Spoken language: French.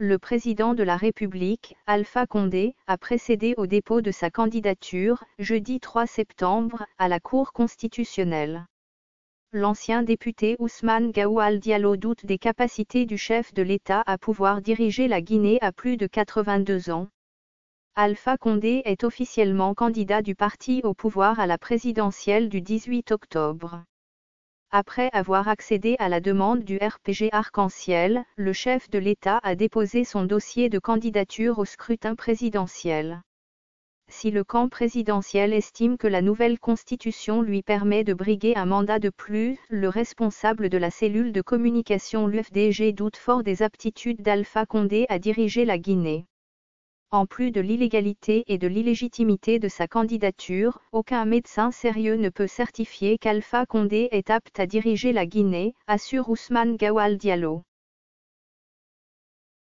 Le président de la République, Alpha Condé, a précédé au dépôt de sa candidature, jeudi 3 septembre, à la Cour constitutionnelle. L'ancien député Ousmane Gaoual Diallo doute des capacités du chef de l'État à pouvoir diriger la Guinée à plus de 82 ans. Alpha Condé est officiellement candidat du parti au pouvoir à la présidentielle du 18 octobre. Après avoir accédé à la demande du RPG Arc-en-Ciel, le chef de l'État a déposé son dossier de candidature au scrutin présidentiel. Si le camp présidentiel estime que la nouvelle constitution lui permet de briguer un mandat de plus, le responsable de la cellule de communication l'UFDG doute fort des aptitudes d'Alpha Condé à diriger la Guinée. En plus de l'illégalité et de l'illégitimité de sa candidature, aucun médecin sérieux ne peut certifier qu'Alpha Condé est apte à diriger la Guinée, assure Ousmane Gawal Diallo.